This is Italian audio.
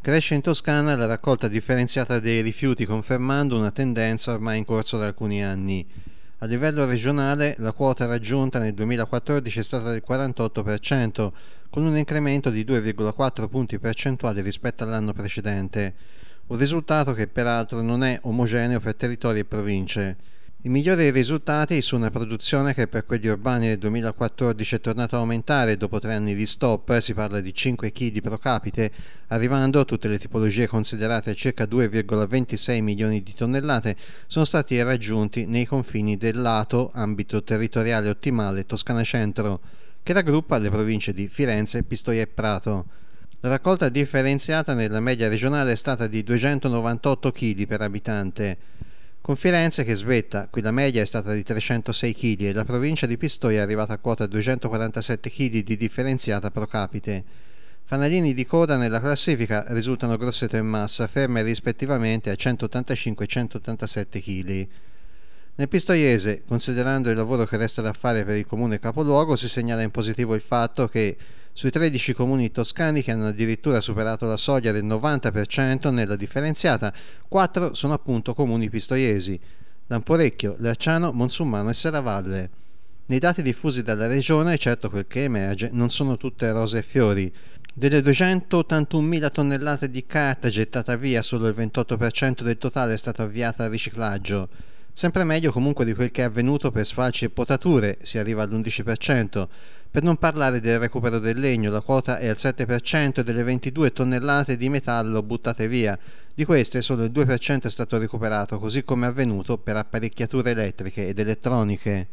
Cresce in Toscana la raccolta differenziata dei rifiuti confermando una tendenza ormai in corso da alcuni anni. A livello regionale la quota raggiunta nel 2014 è stata del 48%, con un incremento di 2,4 punti percentuali rispetto all'anno precedente, un risultato che peraltro non è omogeneo per territori e province. I migliori risultati su una produzione che per quelli urbani del 2014 è tornata a aumentare dopo tre anni di stop, si parla di 5 kg pro capite, arrivando a tutte le tipologie considerate a circa 2,26 milioni di tonnellate, sono stati raggiunti nei confini del lato ambito territoriale ottimale Toscana Centro, che raggruppa le province di Firenze, Pistoia e Prato. La raccolta differenziata nella media regionale è stata di 298 kg per abitante con Firenze che svetta, qui la media è stata di 306 kg e la provincia di Pistoia è arrivata a quota 247 kg di differenziata pro capite. Fanalini di coda nella classifica risultano Grosseto e Massa, ferme rispettivamente a 185 e 187 kg. Nel Pistoiese, considerando il lavoro che resta da fare per il comune capoluogo, si segnala in positivo il fatto che sui 13 comuni toscani che hanno addirittura superato la soglia del 90% nella differenziata, 4 sono appunto comuni pistoiesi, Lamporecchio, Lerciano, Monsummano e Serravalle. Nei dati diffusi dalla regione, certo quel che emerge, non sono tutte rose e fiori. Delle 281.000 tonnellate di carta gettata via, solo il 28% del totale è stato avviato al riciclaggio. Sempre meglio comunque di quel che è avvenuto per sfalci e potature, si arriva all'11%, per non parlare del recupero del legno, la quota è al 7% delle 22 tonnellate di metallo buttate via, di queste solo il 2% è stato recuperato, così come è avvenuto per apparecchiature elettriche ed elettroniche.